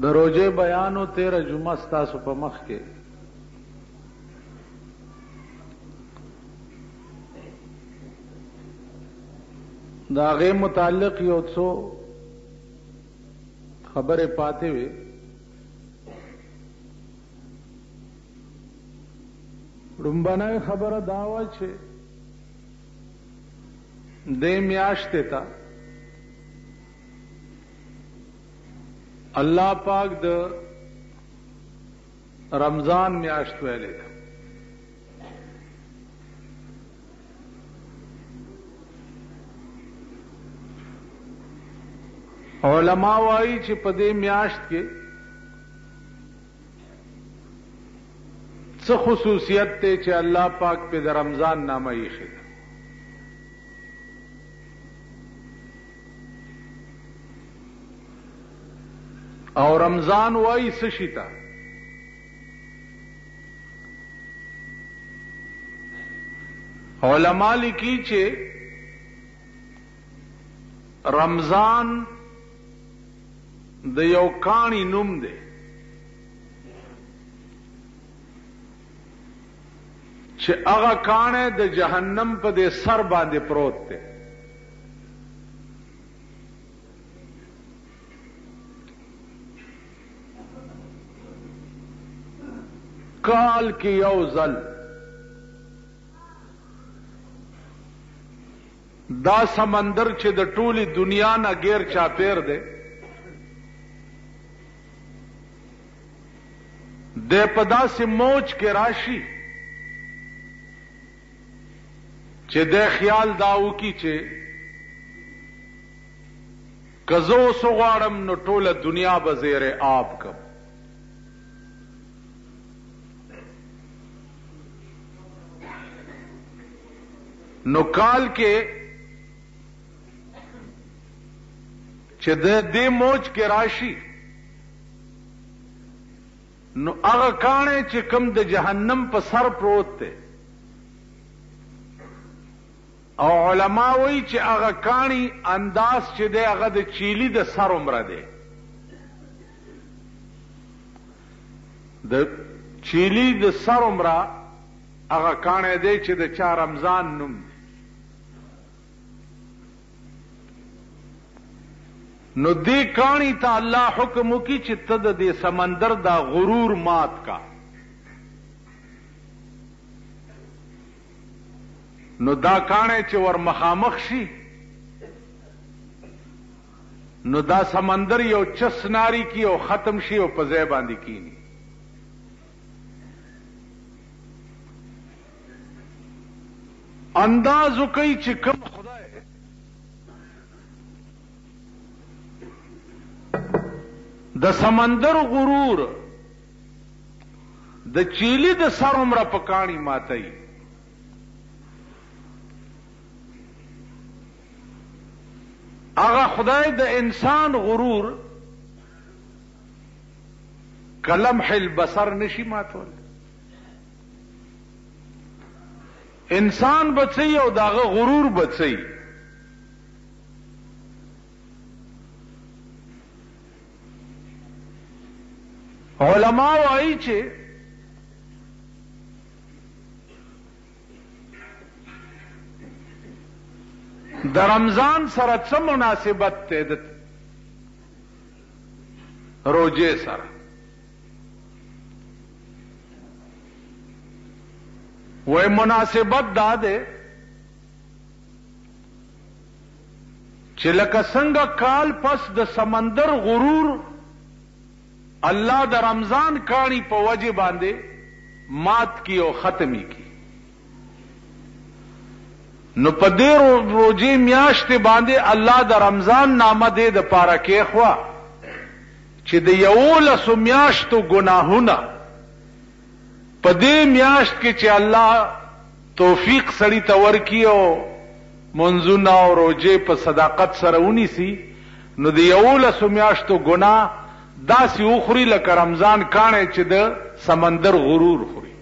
د روژې بیان و تېره جمعه ستاسو په مخ کې د هغې متعلق یو څو خبرې پاتې وې لومبنۍ خبره دا وه چې دې میاشتې ته الله پاک د رمضان میاشت ویلې ده علما وایي چې په دې میاشت کې څه خصوصیت ته چې الله پاک په رمضان نامه یې خېده او رمضان وای څه شي ته علما لیکي چې رمضان د یو کانی نوم دی چې هغه کاڼی د جهنم په دې سر باندې پروت دی. کال کې یو ځل دا سمندر چې د ټولي دنیا نه غیر چاپیر دی دی په داسې موج کې راشي چې دی خیال دا وکړي چې که زه اوس وغواړم نو ټوله دنیا به زیر آب کم نو کال کې چې د دې موج کې راشي نو هغه کاڼی چې کوم د جهنم په سر پروت دی او علما وایي چې هغه کاڼی انداز چې دی هغه د چیلی د سر عمره دی د چیلی د سر عمره هغه کانه دی چې د چا رمضان نوم دی نو دې کاڼي ته الله حکم وکړي چې ته د دې سمندر دا غرور مات کا نو دا کاڼی چې ور مخامخ شي نو دا سمندر یو چس ناری کی او ختم شي او په ځای باندې کینی انداز وکړي چې کوم خدای د سمندر غرور د چيلي د سر عمره په کاڼي ماتي هغه خدای د انسان غرور کلم حل بصر نشي ماتول انسان به څه يي او د هغه غرور به څه يي؟ علما وايي چې د رمضان سره څه مناسبت ته د روزه سره وایي مناسبت دا دی چې لکه څنګه کال پس د سمندر غرور الله د رمضان کاڼي په وجې باندې مات کی او ختمي کی نو په دې روژې میاشتې باندې الله د رمضان نامه دې د پاره کېښوه چې د یوولسو میاشتو ګناهونه په دې میاشت کې چې الله توفیق سړی ته ورکړي او منځونه او روژې په صداقت سره ونیسي نو د یوولسو میاشتو ګناه داسې وخوري لکه رمضان کاڼی چې د سمندر غرور خوري.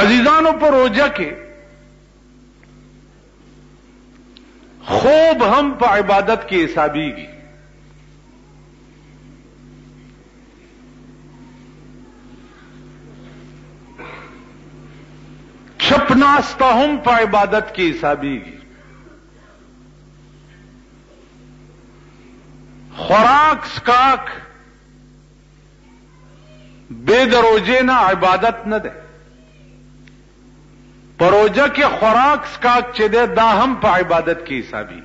عزیزانو په روژه کې خوب هم په عبادت کې حسابيږي چپناستا هم په عبادت کې حسابيږي خوراک څښاک بې د روژې نه عبادت نه دی. په روژه کې خوراک څښاک چې دی دا هم په عبادت کې حسابي.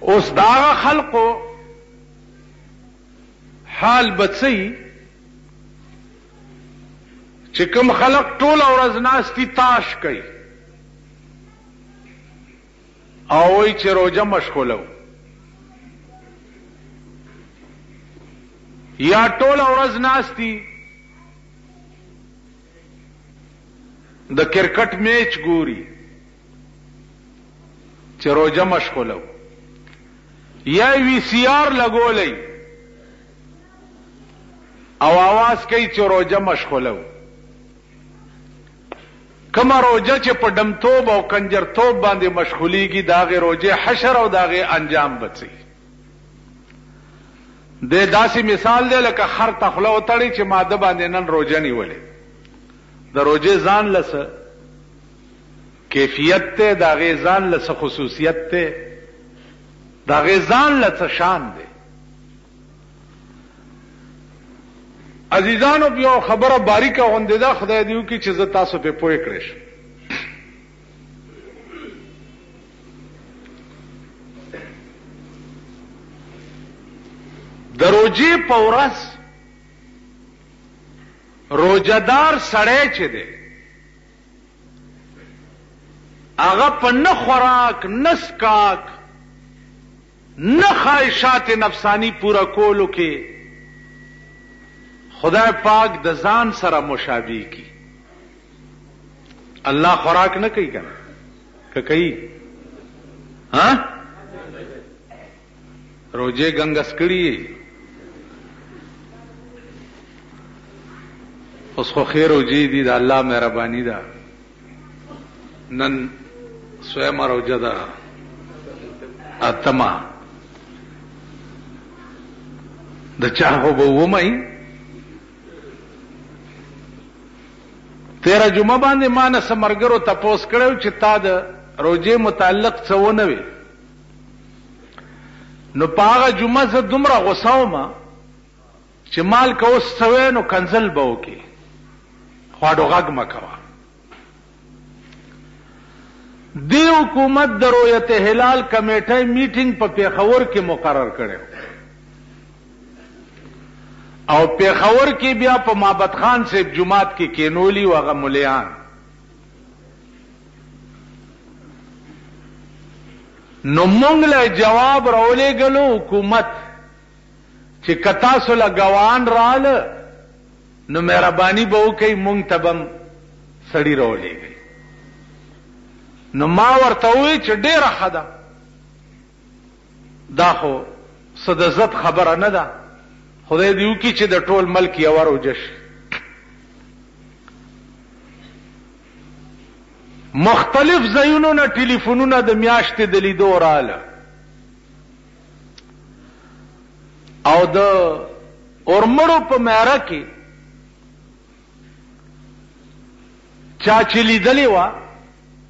اوس داغه خلقو حال به څه وي چې کوم خلق ټوله ورځ ناستی تاش کوي او وایي چې روژه مشغوله یا ټوله ورځ ناستی د کرکټ میچ ګوري چې روژه مشغوله وو یا وی سی آر لګولې او आवाज کوي چې روزه مشغوله وو کوم روزه چې په دمتوب او کنجرتوب باندې مشغوليږي داغه روزه حشر او داغه انجام بچي د داسې مثال دی لکه خر تخله وتړي چې ماده باندې نن روزه نیولې د روزه ځان لسه کیفیت دی، د هغې ځان له څه خصوصیت دی، د هغې ځان له څه شان دی. عزیزانو یو خبره باریکه غوندې ده، خدای دې وکړي چې زه تاسو پرې پوه کړی شم. د روژې په ورځ روژهدار سړی چې دی هغه په نه خوراک، نه څکاک، نه خواهشات نفساني پوره کولو کې خدای پاک د ځان سره مشابه کی الله خوراک نه کوي کنه که کوي ها روژې ګنګس کړي یی اوس خو ښې روژې دي د الله مهرباني ده نن سویمه روژه ده اتمه د چا خو به ومای تیرا جمعه باندې ما نه سمرګرو تپوس کړو چې تا د روژې متعلق څه ونه وي نو په هغه جمعه زه دومره غوسه وم چې مال که اوس څه وای نو کنځل به وکړي خو اډو غږ مه کوه دی حکومت د رویت هلال کمیټه میټینګ په پیښور کې مقرر کړو او پیښور کې بیا په محبت خان صاحب جماعت کې کینولی وغه مليان نو مونږ له جواب راولېږلو حکومت چې که تاسو له ګواهان رااله نو مهرباني به وکړئ مونږ ته به هم سړي راولېږئ نو ما ورته وویل چې ډېره ښه ده دا خو څه د عزت خبره نه ده، خدای دې وکړي چې د ټول ملک یوه روژه شي. مختلف ځایونو نه ټلیفونونه د میاشتې د لیدو رااله او د اورمړو په میاره کې چا چې لیدلې وه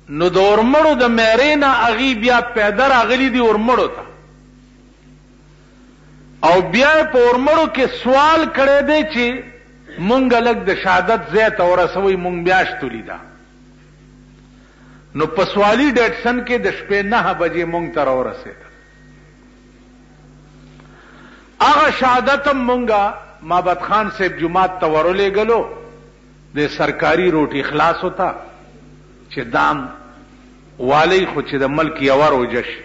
نو د اورمړو د میرې نه هغوی بیا پیدا راغلي دي اورمړو ته او بیا یې په اورمړو کې سوال کړی دی چې مونږ لږ د شهادت ځای ته ورسوئ مونږ میاشت ولیده نو په سوالي ډیټسن کې د شپې نهه بجې مونږ ته راورسېده هغه شهادت هم مونږ معبد خان صاحب جومات ته ورولېږلو د سرکاري روټي خلاصو ته چې دام والۍ خو چې د ملک یوه روژه شي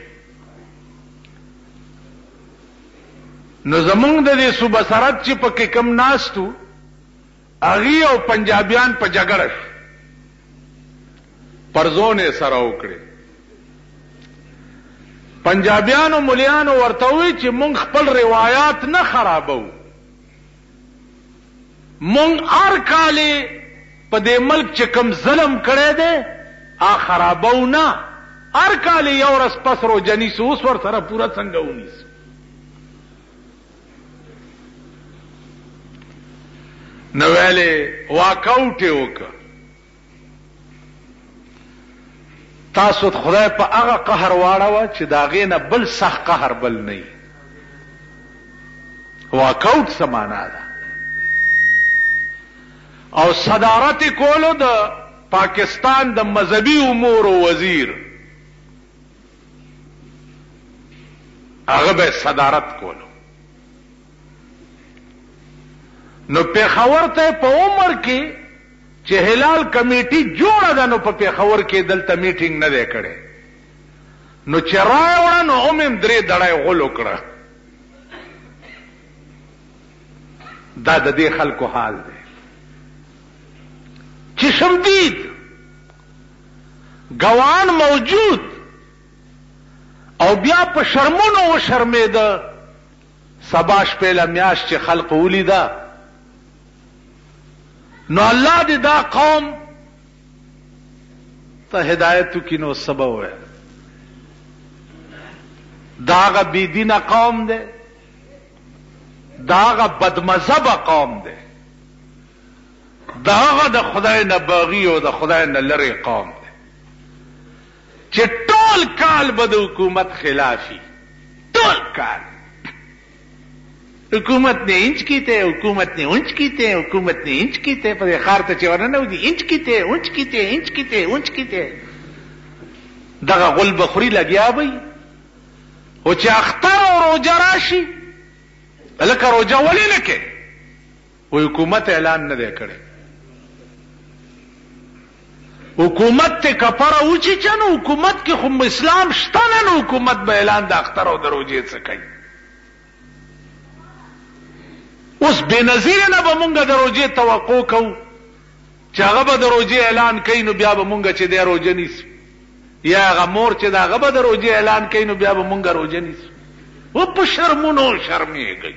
نو زمونږ د دې صوبه سرک چې پکې کم ناستو هغی او پنجابیان په جګړه شو پرزونې سره وکړي پنجابیانو مليانو ورته وی چې مونږ خپل روایت نه خرابو مونږ هر کال په دې ملک چې کم ظلم کړی دی ا خرابو نه هر کال یو رس پسرو جنیس اوس ور سره پورا څنګه ونیس نو ویلې واک آوټ یې وکړ. تاسو د خدای په هغه قهر واړوه چې د هغې نه بل سخت قهر بل نه وي. واک آوټ څه معنا ده؟ او صدارت یې کولو د پاکستان د مذهبي امورو وزیر هغه به صدارت کولو نو پیښور ته په عمر کې چې هلال کمیټي جوړه ده نو په پیښور کې دلته میټینګ نه دی کړی نو چې رای وړه نو اومم درې دړای غول وکړه دا د دې خلکو حال دی چې شمدید ګوان موجود او بیا په شرمونو وشرمیده سبا شپیله میاشت چې خلق ولیده نو الله دې دا قوم ته هدایت وکړي نو څه به ووایي د هغه بېدینه قوم دی د هغه بدمذهبه قوم دی دا هغه د خدای نه باغي او د خدای نه لرې قوم دی چې ټول کال به د حکومت خلافي ټول کال حکومت نه انچ کیته حکومت نه انچ کیته حکومت نه انچ کیته په خار ته چې ورنه ودی انچ کیته انچ کیته انچ کیته انچ کیته دغه غل بخوري لګیا وي او چې اختر او روزه راشي لکه روزه ولې نه کې وای حکومت اعلان نه دی کړی. حکومت ته که پره وچیچه نو حکومت کې خو اسلام شته نه نو حکومت به اعلان د اختر او د روژې څه کوي. اوس بېنظیره نه به مونږ د روژې توقع کوو. چې هغه به د روژې اعلان کوي نو بیا به مونږ چې دی روژه نیسو یا هغه مور چې د هغه به د روژې اعلان کوي نو بیا به مونږ روژه نیسو و په شرمونو شرمېږئ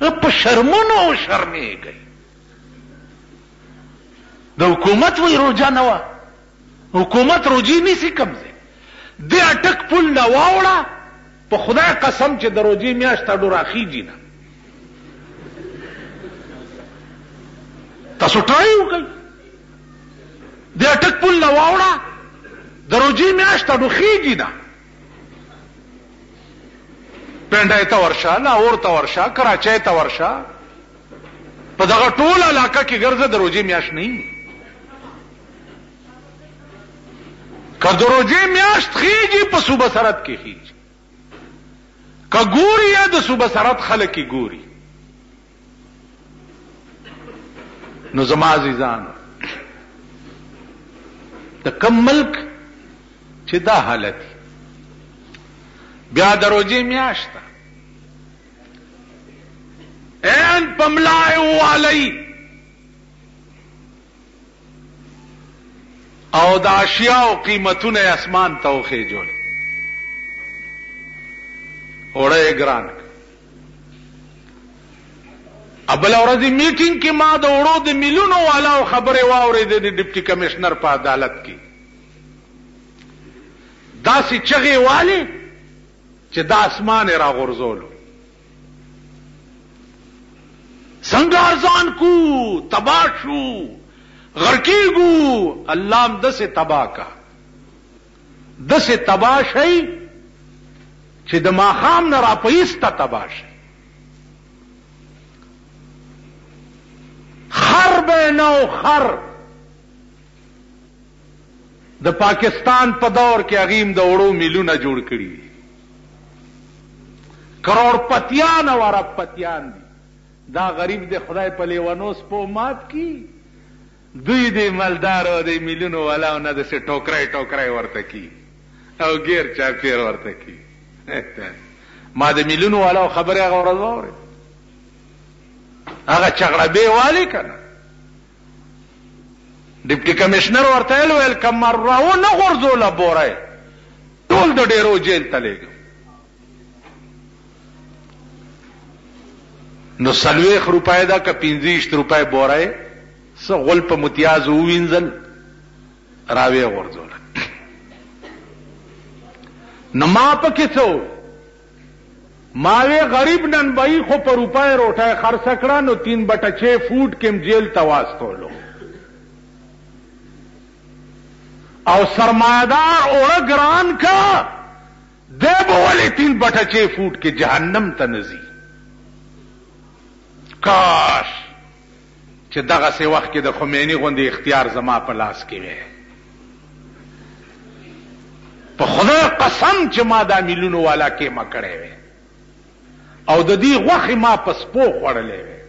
و په شرمونو شرمېږئ د حکومت وی روژه نه وه حکومت روجی نیسی کم ځای دی اټک پل نه واوړه په خدای قسم چې د روجی میاشت ته ډوراخیږي نه تاسو ټرای وکړئ د اټک پل نه واوړه د روجی میاشت ته ډوخیږي نه پنډای ته ورشه لاهور ته ورشه کراچۍ ته ورشه په دغه ټوله علاقه کې ګرځه د روژې میاشت نه وي که د روژې میاشت خېږي په صوبه سرحد کې خېږي که ګوري یا د صوبه سرحد خلک یې ګوري نو زما عزیزان د کم ملک چې دا حالت بیا د روژې میاشت این پملائے والی او د اشیاء قیمتونه اسمان ته وخېجول اوړه ګران ابل اورځي میټینګ کې ما د وړو د ملیونو والا خبره واورې د ډیپټي کمشنر په عدالت کې داسې چغې والي چې د اسمانه راغورځولو څنګه ارزان کو تبا شو غرقیګو الله هم د سه تبا کا د سه تبا شي چې د ماخام نه را پېستا تبا شي خر به نو خر د پاکستان په دور کې هغوی هم د اوړو میلونه جوړ کړي دي، کروړپتیان او ارب پتیان دي، دا غریب دې خدای په لیونو سپو مات کړي، دوی دې مالدارو او دې میلونو والاو نه داسې ټوکرۍ ټوکرۍ ورته کړي او ګیر چاپیر ورته کړي. ما د میلونو والاو خبرې هغه ورځ واورېدې، هغه چغړبې والې که نه؟ ډپټي کمشنر ورته ویل ویل که مره و نه غورځوله بوره ټول د ډیرو جیل ته لېږم نو سلويخ روپای دا که 25 روپای بورای س غل په متیاز وینځل راوي غورځول نو ما پکې څو ما وې غریب نن به یی خو په روپۍ روټۍ خرڅه کړه نو تین بټه چه فوډ کیم جیل ته واستولو او سرمایه دار اوړه ګران کا دی به ولې تین بټه چه فوډ کې جهنم ته نزي کاش چې دغسې وخت کې د خمیني غوندې اختیار زما په لاس کې وی. په خدای قسم چې ما دا میلونو والا کېمه کړی وی او د دې غوښې ما په سپو خوړلې وی.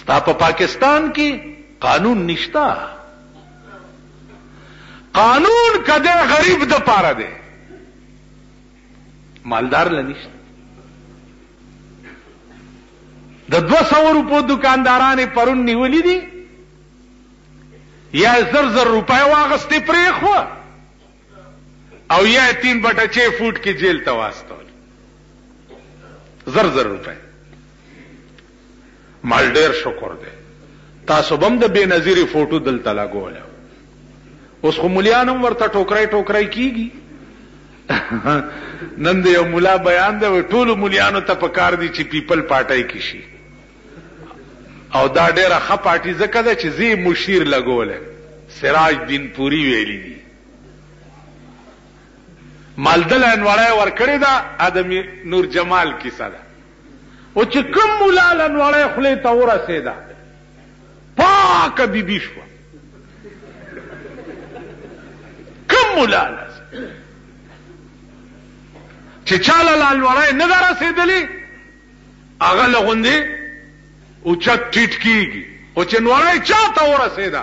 ستا په پاکستان کې قانون نشتا قانون کده غریب د پاره دی مالدار له نشته د دوه سوه روپو دکانداران یې پرون نیولي دي یا زر زر روپۍ واغستې پرېښوه او یا یې تین بټه چه فوټ کې جیل ته واستول زر زر روپۍ مال ډیر شکر دی تاسو بم د بی نظیری فوټو دلته لګوله اوس خو مليان هم ورته ټوکرای ټوکرای کیږي نن د یو مولا بیان دی ټول مليانو ته پکار دي چې پیپل پارټای کې شي او دا ډیره ښه پارټي ځکه ده چې زی مشیر لګوله سراج دین پوری ویلی دي مالدل انوړای ورکړی دا ادمي نور جمال کیسه ده او چې کوم ملا لنوړی خولې ته ورسېده پاکه بي بي شوه کوم ملا چې چاله لنوړی نه ده رسېدلې هغه له غوندې اوچت ټیټ کېږي او چې نوړی چا ته ورسېده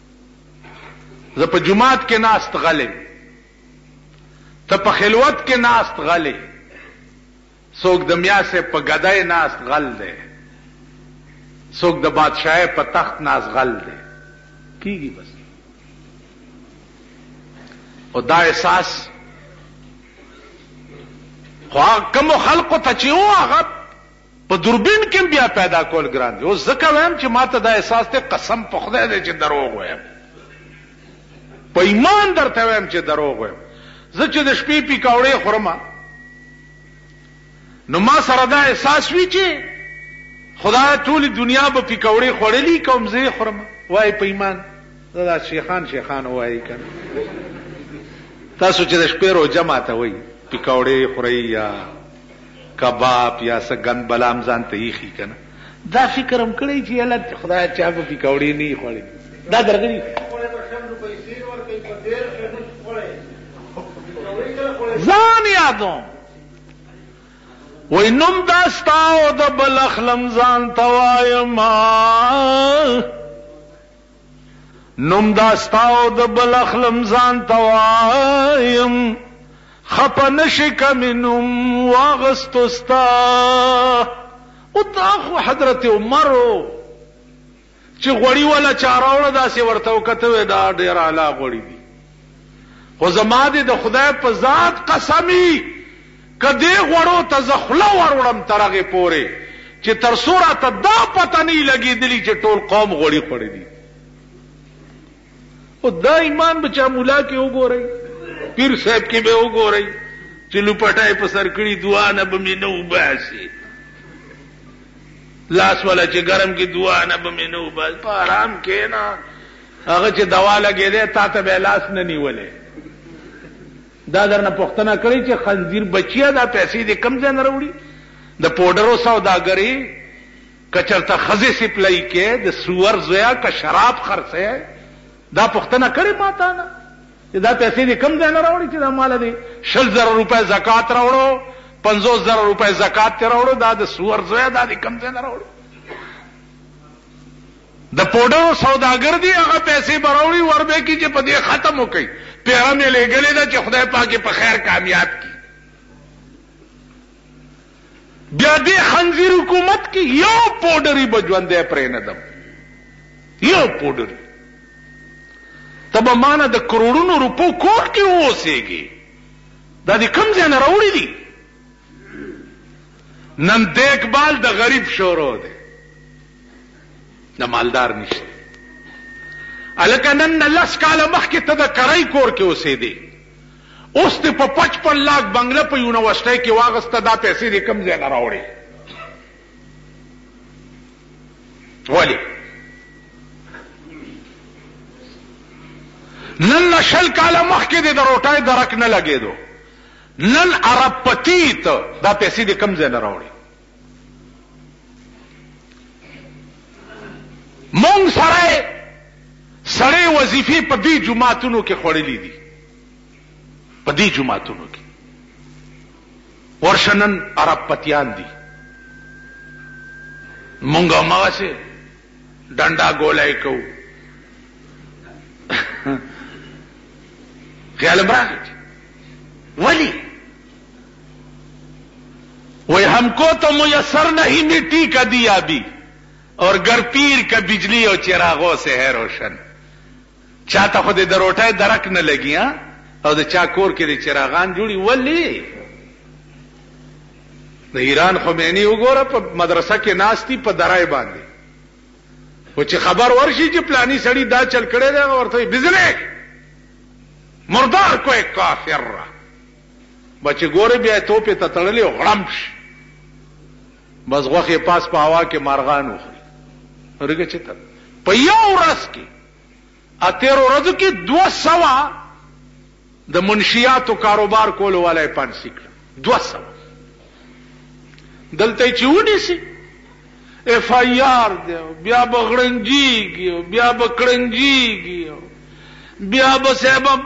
زه په جومات کې ناست غلی ته په خلوت کې ناست غلی څوک د میا صاحب په ګدای ناست غل دی څوک د بادشاہي په تخت ناست غل دی کیږي بس او دا احساس خو کوم خلق ته چې هغه په دوربین کې هم بیا پیدا کول ګران دي. اوس ځکه وایم چې ماته دا احساس دی قسم په خدای دی چې دروغ وایم. په ایمان درته وایم چې دروغ وایم. زه چې د شپې پیکوړې خورم نو ما سره دا احساس وی چې خدای ټول دنیا به پیکوړې خوړلې کوم زه خورم وای په ایمان دا شیخان شیخان وای کنه تاسو چې د شپې رو جماعت وای پیکوړې خوري یا کباب یا څه ګند بلا هم ځان ته ایښي کنه دا فکر هم کړی چی یلا خدایه چا به پکوړې نه خوړې دا درغلی ځان یادوم وای نوم دا ستا او د بلخ لمزان توایم نوم دا ستا او د بل اخلم ځان ته وایم خپه نشي که مې نوم واغستو ستا او دا خو حضرت عمر و چې غوړي ولا چاراوړه داسې ورته وکته وې دا ډېر اعلی غوړي دي خو زما دې د خدای په ذات قسم وي که دې غوړو ته زه خوله ور وړم تر هغې پورې چې تر څو راته دا پته نه وي لګېدلي چې ټول قوم غوړي خوړي دي. او دا ایمان به چا ملا کې وګورئ، پیر صاحب کې به وګورئ چې لوپټه یې په سر کړي دعا نه به مې نه وباسي، لاس والا چې ګرم کې دعا نه به مې نه وباسي. په آرام کښېنه، هغه چې دوا لګېدی تا ته به یې لاس نه نیولی. دا درنه پوښتنه کړې چې خنزیر بچیه دا پیسې دې کوم ځای نه راوړي؟ د پوډرو سوداګرې که چېرته ښځې سپلۍ کې د سور زویه که شراب خرڅوې دا پوښتنه کړې ما تا نه چې دا پیسې دې کوم ځای نه راوړي چې دا ماله دې شل زره روپۍ زکات راوړو پنځوس زره روپۍ زکات دې راوړو دا د سور زویه دا دې کوم ځای نه راوړو؟ د پوډرو سوداګر دي هغه پیسې به راوړي ور به یې کړي چې په دې ختم وکړي، پیره مې لېږلې ده چې خدای پاک یې په خیر کامیاب کړي. بیا دې خنزیر حکومت کې یو پوډري به ژوندی پرې نه دم یو پوډري ته به مانه د کروڑونو روپو کور کې اوسېږي دا دې کم ځای نه راوړي دي نن دیکبال د غریب شورو دی د مالدار نشته الکه نن نه لس کاله مخکې ته د کرای کور کې اوسېدې اوس ته په پچپن لاک بنګله په یونیورسټۍ کې واغسته دا پیسې دې کم ځای نه راوړې ولې نن نه شل کاله مخکې دې د روټای درک نه لګېدو نن عرب پتی ته دا پیسې دې کم ځای نه راوړې مونږ سره سړې وظیفې په دې جماعتونو کې خوړلې دي په دې جماعتونو کې ورشنن عرب پتیان دي مونږ هغه سه ډنډا ګولای کو خیال برا ولی وہی ہم کو تو میسر نہیں مٹی کا دیا بھی اور گر پیر کا بجلی اور چراغوں سے ہے روشن چا ته خو د دروټه درک نه لګیا او د چا کور کې د چراغان جوړي ولی د ایران خمینی وګوره په مدرسه کې ناشتي په درای باندې و چې خبر ورشي چې پلاني سړی دا چل کړي دا ورته بزنه مردار کوئی کافر را به چې ګورې بیا یې توپ یې ته تړلی او غړمپ شي. بس غوښې یې پاس په هوا کې مارغان وخوري. ورګه چې ته په یو ورځ کې اتیر ورځو کې دوه سوا د منشیاتو کاروبار کولو والا یې پانسي کړ. دوه سوا دلته چې ونیسي اف آی آر دی بیا بغړنجیږي بیا بکړنجیږي بیا به صاحب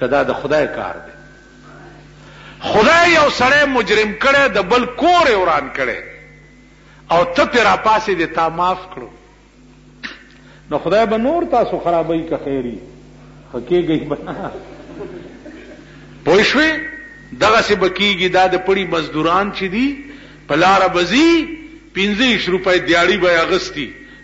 که دا د خدای کار دی خدای یو سړی مجرم کړی د بل کور یې وران کړی او ته پرې راپاڅېدې تا معاف کړو نو خدای به نور تاسو خرابوي که خیري ښه کېږئ به نه پوه شوې دغسې به کېږي دا د پړي مزدوران چې دي په لاره به ځي پنځه ویشت روپۍ دیاړي به یې اخیستي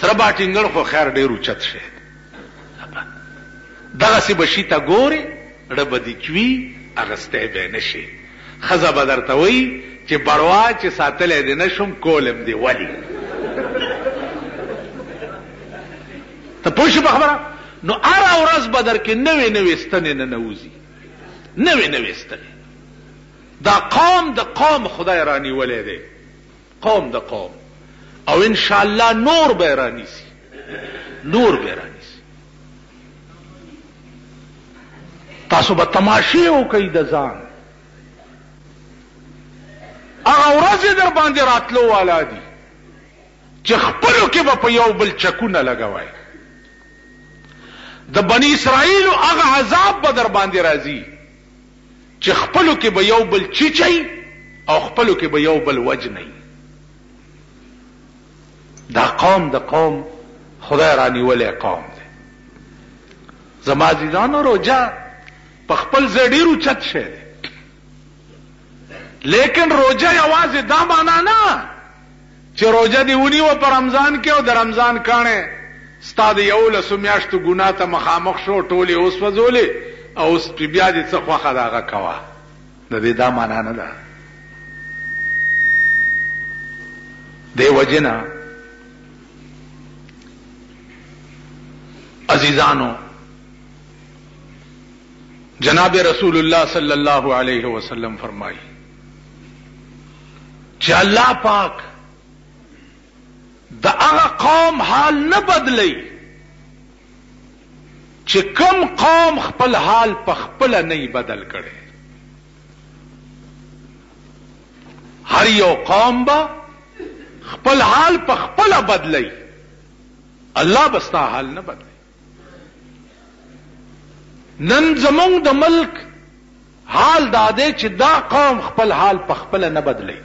سره باټینګړ خو خیر ډیر اوچت شی دی اپا دغسی به شی ته ګوری ړه به دی چوی اغستی به نشی ښځه به درته وایی چی بړوا چی ساتلی دی نشوم کولم دی ولی ته پوه شی په خبره نو هره ورځ به درکې نوې نوې ستنې نه نوځي نوې نوې ستنې دا قوم د قوم خدای رانیولی دی قوم د قوم او ان شاء الله نور به رانیسی نور به رانیسی تاسو به تماشې وکړئ د ځان هغه ورځې در باندې راتلو والا دي چې خپلو کې به په یو بل چکونه لګوي د بنی اسرائیل هغه عذاب به در باندې راځي چې خپلو کې به یو بل چیچی او خپلو کې به یو بل وجنی دا قوم د قوم خدای رانیولې قوم دی زما عزیزانو روجا په خپل ځای ډیر اوچت شی دی لیکن روجا یوازې دا معنا نه چې روژه دې ونيوه په رمضان کې او د رمضان کاڼی ستا د يوولسو مياشتو ګناه ته مخامخ شو، ټولې يې وسوځولې او اوس پرې بيا دې څه خوښه ده هغه کوه. د دې دا مانا نه ده. دې وجې نه عزيزانو جناب رسول الله صلی الله علیه وسلم فرمائی چې الله پاک د هغه قوم حال نه بدلی چې کم قوم خپل حال په خپل نه بدل کړي هر یو قوم به خپل حال په خپل بدلی الله بستا حال نه بدلی نن زمونږ د ملک حال دا دی چې دا قوم خپل حال په خپل نه بدلی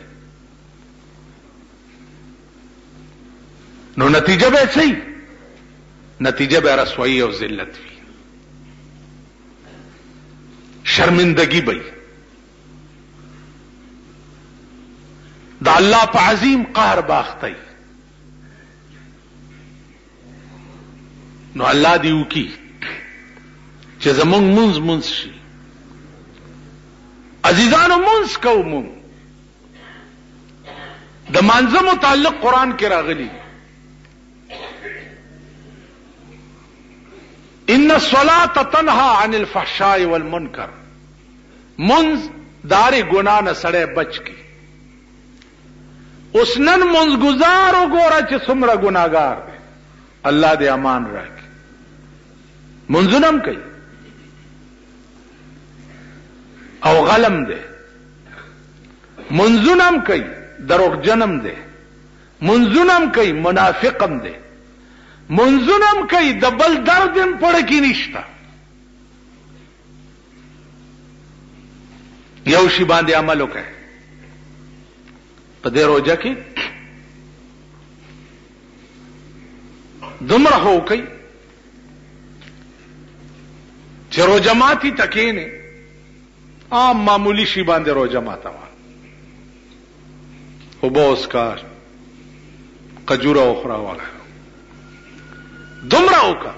نو نتیجه به څه نتیجه به رسوایی او ذلت وي شرمندگی به دا الله په عظیم قهر باختی نو الله دی وکي چې زمونږ مونږ مونږ شي عزیزانو مونږ کوو مونږ د مانزه متعلق قران کې راغلي ان الصلاه تنها عن الفحشاء والمنکر منز داري ګنا نه سړی بچ کی اوس نن مونځ ګزار وګوره چې څومره ګناګار دی الله دې امان راکړي مونځونه هم کوي او غلم دی مونځونه هم کوي دروغجن هم دی مونځونه هم کوي منافق هم دی مونځونه هم کوي د بل درد هم پړه کې نشته یو شی باندې عمل وکړئ په دې روزه کې دومره هو کوي چې روزه ماتي تکینه عام معمولی شی باندې روزه ماته وا وبوس کار قجوره اخرى وغيره دومره وکړه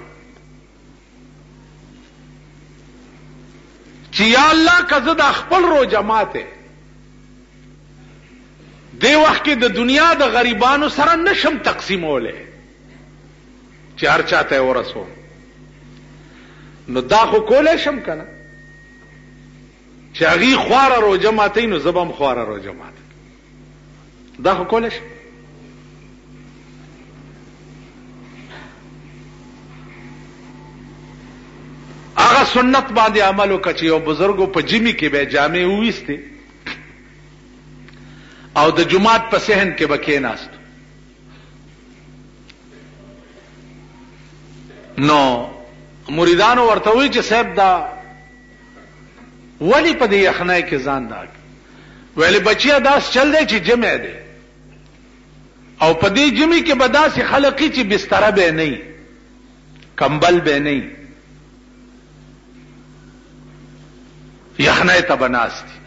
چی یا الله که زه دا خپل روژه ماته دی وخت کې د دنیا د غریبانو سره نشم تقسیموله چې هر چاته ورسو نو دا خو کولای شم کنه چې هغه خواره روزه ماته نو زبم خواره روزه ماته دا خو کولای شي هغه سنت باندې عمل وکړي چې یو بزرګو په جمی کې به جامې وويسته او د جمعات په صحن کې به کېناست نو مریدانو ورته وی چې صاحب دا ولې په دې یخنۍ کې ځان دا کوي؟ ویل بچیه داس چل دی چې جمعې دی او په دې جمعې کې به داسې خلک چې بستره به نه وي کمبل به نه وي یخنۍ ته به ناست دي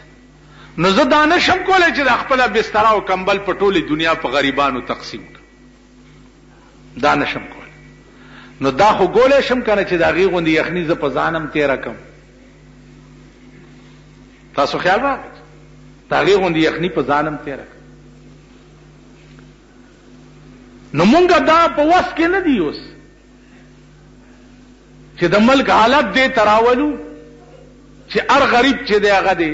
نو زه دا نه شم کولی چې د خپله بستره او کمبل په ټولې دنیا په غریبانو تقسیم کړم دا نه شم کولی نو دا خو ګولی شم کنه چې د هغې غوندې یخني زه په ځان هم تېره کړم تاسو خیال راغی د هغې غوندې یخني په ځان هم تېره کړم نو مونږه دا په وس کې نه دی اوس چې د ملک حالت دې تراولو چې ار غریب چې دی هغه دی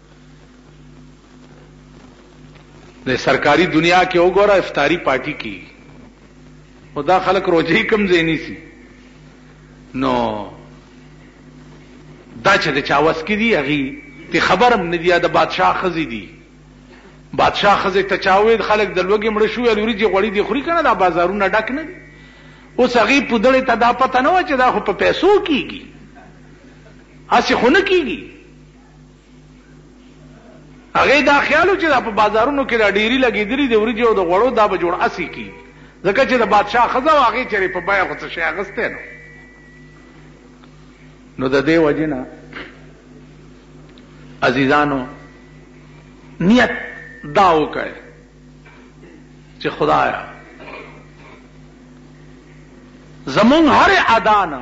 د سرکاري دنیا کې وګوره افطاري پارټي کې او دا خلک روزي کم ځای نیسي نو دا چې د چاوس کې دي هغه ته خبرم نه دی د بادشاه خزي دي بادشاه خزه ته چاوید خلک د لوګي مړ شو یا لوري چې غوړي دی خوري کنه دا بازارونه ډک نه دي اوس هغه پودړې ته دا پته نه و چې دا خو په پیسو کیږي هسې خونه کیږي هغه دا خیال و چې دا په بازارونو کې دا ډیری لګېدلي د وریجو او د غوړو دا به جوړ اسې کی ځکه چې د بادشاه ښځه او هغې چېرې په بیه خو څه شی اخیستی نو نو د دې وجې نه عزیزانو نیت دا وکړئ چې خدایا زمون هر ادا نه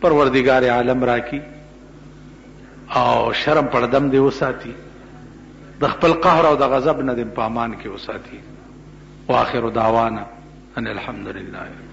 پروردګار عالم راکی او شرم پړدم دی وساتی د خپل قهر او د غضب نه د پامان کې وساتی واخر دعوانا ان الحمد لله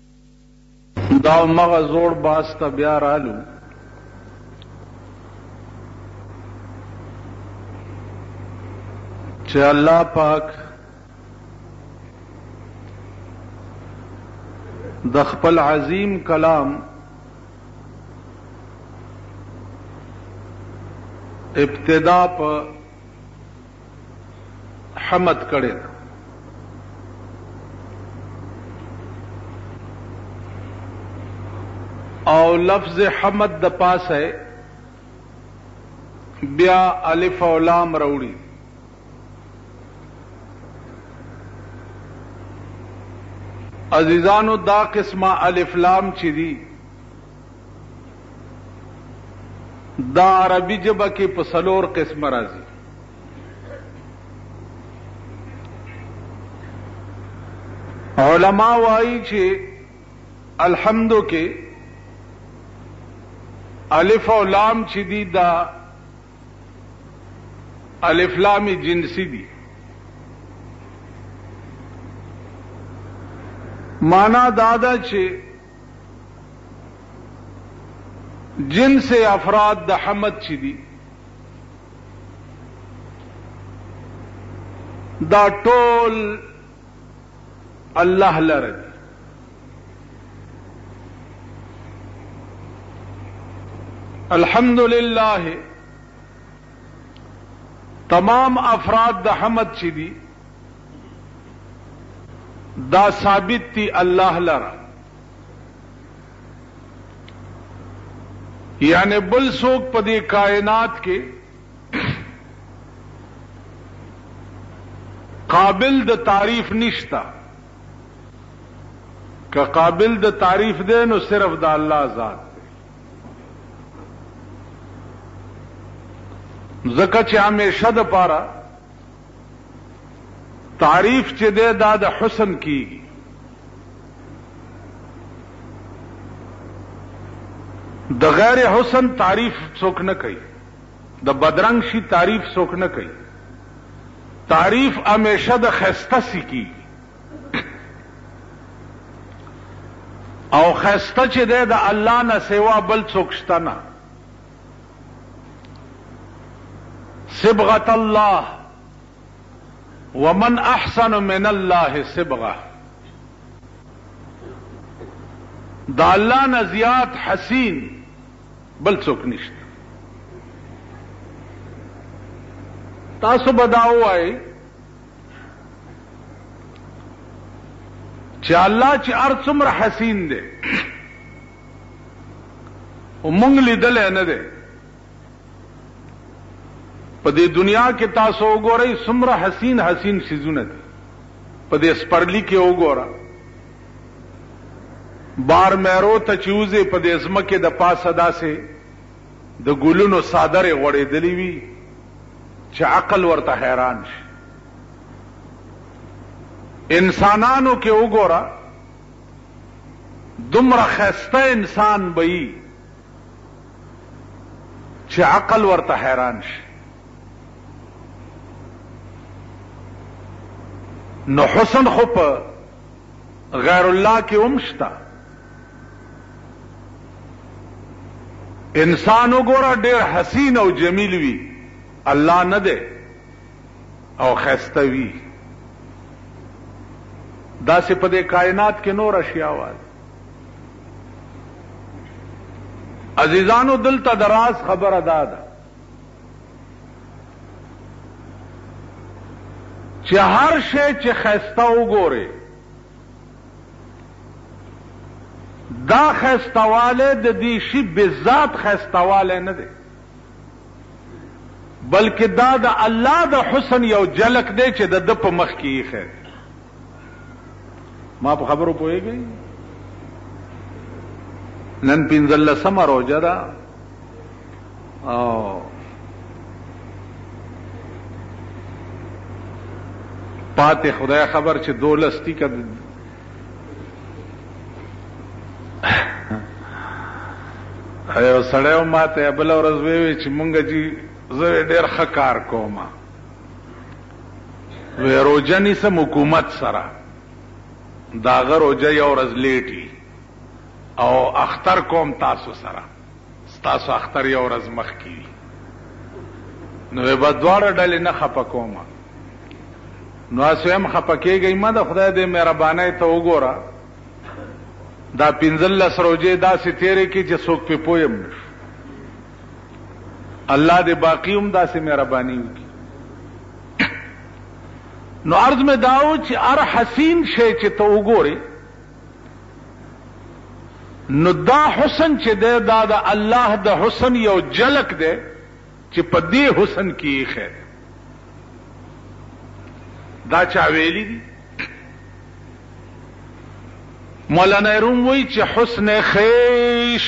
دا مغه زوړ باس ته بیا رالو چې الله پاک د خپل عظیم کلام ابتدا په حمد کړی ده. او لفظ حمد د پاسه بیا الف او لام راوړي عزیزانو دا قسمه الف لام چې دي دا عربي ژبه کې په څلور قسمه راځي علما وایي چې الحمد کې الف او لام چې دي دا الف لام جنسی دي معنا دا ده چې جنس افراد د حمد چې دي دا ټول الله لره دي الحمد لله تمام افراد د حمد چې دي دا ثابت دی الله لره یعنی بل څوک په دې کائنات کې قابل د تعریف نشتا که قابل د تعریف دی نو صرف د الله ذات دی ځکه چې همیشه د پاره تعریف چې دی دا د حسن کیږي د غیر حسن تعریف څوک نه کوي د بدرنګ شي تعریف څوک نه کوي تعریف همیشه د خسته سي کی او خسته چې ده د الله نه سیوا بل څوک شته نه صبغة الله ومن احسن من الله صبغه د الله نه زیات حسین بل څوک نشته تاسو بداو وای چې الله چې ارڅومره حسین دی خو موږ لیدلی نه دی. په دې دنیا کې تاسو وګورئ څومره حسین حسین څیزونه دي په دې سپرلی کې وګوره بار مېرو ته چوزې په دې ځمکه د پاسه داسې د ګلونو صادره غړېدلې وي چې عقل ورته حیران شي انسانانو کې وګوره دومره ښایسته انسان به یي چې عقل ورته حیران شي نو حسن خو په غیر الله کې هم شته انسان وګوره ډېر حسین او جمیل وي الله نه دی او خسته وي داسې په دې کائنات کې نور اشیاء وال عزیزانو دلته دراز خبره داده چې هر شی چې خسته وګوره دا خستواله د دې شی بذات خستواله نه دی بلکې دا د الله د حسن یو جلک دی چې د ده په مخ کې ایښی دی. ما په خبرو پوهېږئ؟ نن پنځلسمه روژه ده او پاتې خدای خبر چې دولس دي که ایو سړی او ماته بل ورځ وی چې مونږ جی زه ډیر ښه کار کوم وی روجنی سم حکومت سره دا غروجه یو ورځ لیټي او اختر کوم تاسو سره ستاسو اختر یو ورځ مخکې وي نو به دواړه ډلې نه خپه کوم نو هسې هم خپه کېږئ مه د خدای دې مهربانۍ ته وګوره دا پنځلس روژې داسې تېرې کړي چې څوک پې پوه هم نه شي الله دې باقي هم داسې مهرباني وکړي نو عرض مې دا و چې هر حسین شی چې ته وګورې نو دا حسن چې دی دا د الله د حسن یو جلک دی چې په دې حسن کې یې خیر دا چا ویلي دي مولانا روم وایي چې حسن خیش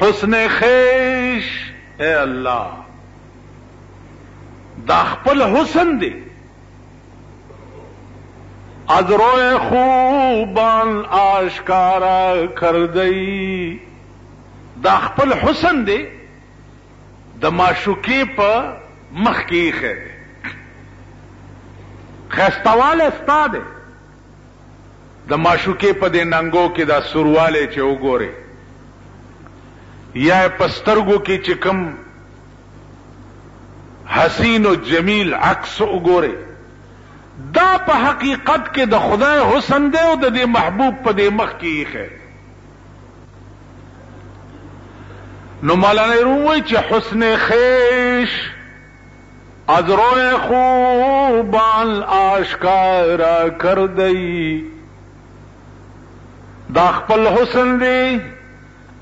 حسن خیش اے الله دا خپل حسن دی از روی خوبان آشکارا کردئی دا خپل حسن دی د معشوقې په مخ کې یې خیستواله ستا دی د معشوقې په دې ننګو کې دا سوروالی چې وګورې یا په سترګو کې چې کوم حسین او جمیل عکس وګورې دا په حقیقت کې د خدای حسن دی او د دې محبوب په دې مخ کې یې خیر نو مولانا روم وای چې حسن خیش از روئے خوبان آشکارا کردئی دا خپل حسن دی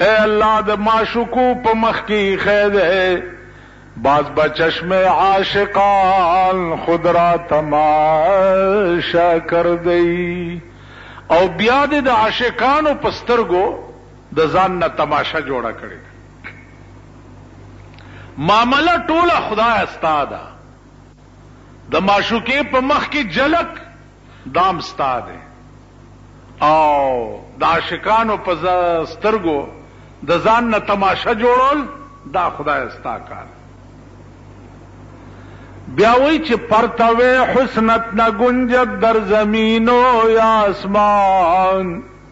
اے الله د معشوقو په مخ کی ایښی دی باز به چشم عاشقان خود را تماشا کردئی او بیا دې د عاشقانو په سترګو د ځان نه تماشه جوړه کړې ده. معامله ټوله خدایه ستا ده د معشوقې په مخ کې جلک دام ستا دی او د عاشقانو په سترګو د ځان نه تماشه جوړول دا خدای ستا کار بیا وای چې پرتوي حسنت نه گنجد در زمینو یا اسمان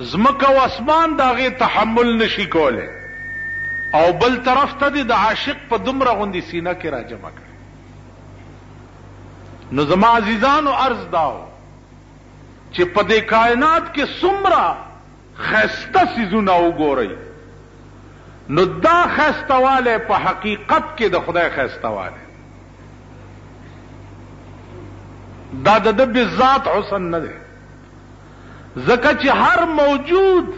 ځمکه او اسمان د هغې تحمل نه شي کولی او بل طرف ته دې د عاشق په دومره غوندې سینه کې را جمع کړي. نو زما عزیزانو عرض دا و چې په دې کائنات کې څومره ښایسته څیزونه وګورئ نو دا ښایسته والی په حقیقت کې د خدای ښایسته والی دا د ده بذات حسن نه دی ځکه چې هر موجود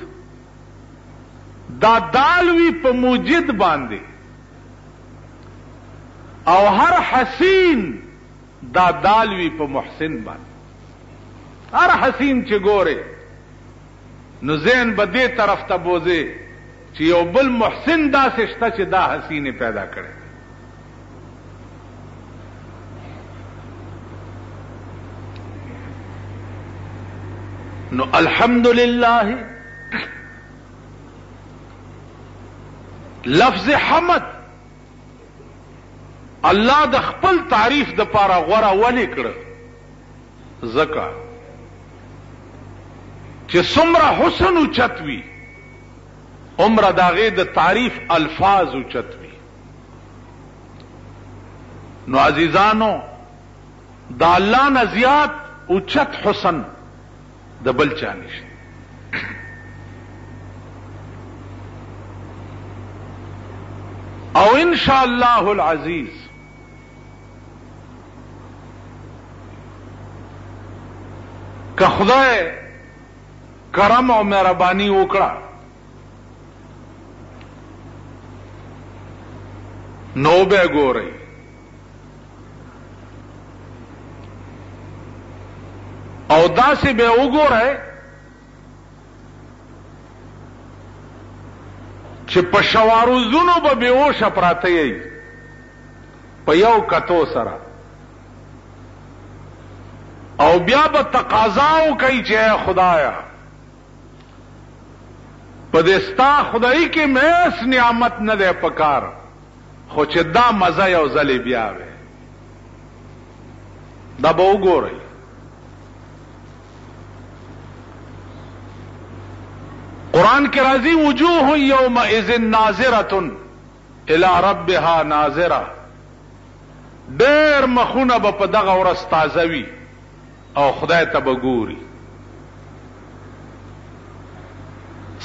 دا دال وي په موجد باندې او هر حسین دا دال وي په محسن باندې هر حسین چې ګوره نو ذهن به دې طرف ته بوځي چې یو بل محسن داسې شته چې دا حسینې پیدا کړي نو الحمدلله لفظ حمد الله د خپل تعریف د پاره غوړه ولې کړ زکا چې څومره حسن او چتوي عمر داغه د تعریف الفاظ او چتوي نو عزیزانو د الله نه زیات اوچت حسن د بل چا نشته او ان شاء الله العزیز که خدای کرم او مهرباني وکړه نو به ګورئ او داسې به وګورئ چې په شواروزونو به بیوش پراته یي په یو کتو سره او بیا به تقاضا وکړي چې خدایا په دې ستا خدايي کې هم هېڅ نعمت نه دی په کار، خو چې دا مزه یو ځلې بیا وي، دا به وګورئ. قرآن کې راځي، وجوه یومئذ ناظرة الی ربها ناظره، ډېر مخونه به په دغه ورځ تازه وي او خدای ته به ګوري.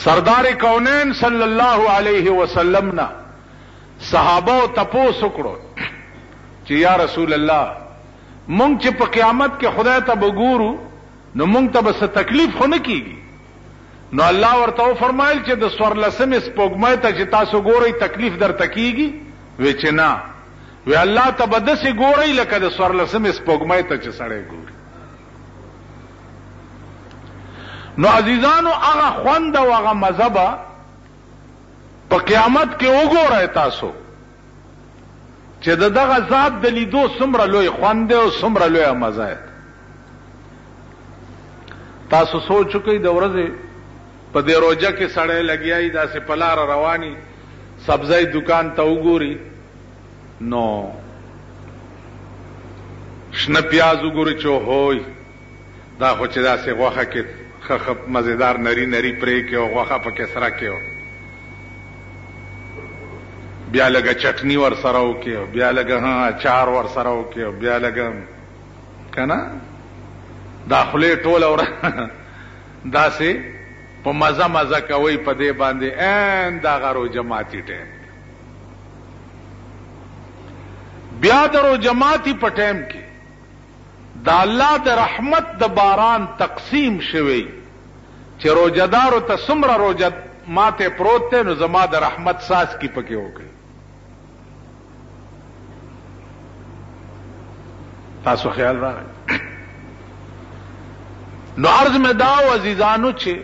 سردار کونین صلی الله علیه وسلم نه صحابو تپوس وکړو چې یا رسول الله مونږ چې په قیامت کې خدای ته به ګورو نو موږ ته به څه تکلیف خو نه کېږي؟ نو الله ورته وفرمایل چې د څوارلسمې سپوږمۍ ته چې تاسو ګورئ تکلیف درته کېږي؟ وې چې نه. وې الله ته به داسې ګورئ لکه د څوارلسمې سپوږمۍ ته چې سړی ګوري. نو عزیزانو هغه خوند او هغه مزه به په قیامت کې وګورئ تاسو. چې د دغه ذات د لیدو څومره لوی خوند دی او څومره لوی مزه ده تاسو سوچ وکړئ د ورځې په دې روزه کې سړی لګیای داسې پلار رواني سبزی دکان ته وګوري نو شنه پیاز وګوري چې هوی دا خو چې داسې غوښه کې ښه ښه مزیدار نری نری پرې کې او غوښه پکې سره کې او بیا لګه چټنی ور سره او کې او بیا لګه ها چار ور سره او کې او بیا لګه کنه داخله ټوله ور داسې په مزه مزه کوي په دې باندې ان دا غرو جماعتي ټیم بیا درو جماعتي په ټیم کې د الله د رحمت د باران تقسیم شوی چې روژه دارو ته څومره روژه ماته پروت دی نو زما د رحمت څاڅکي پکې وکړي. تاسو خیال راغی نو عرض مې دا و عزیزانو چې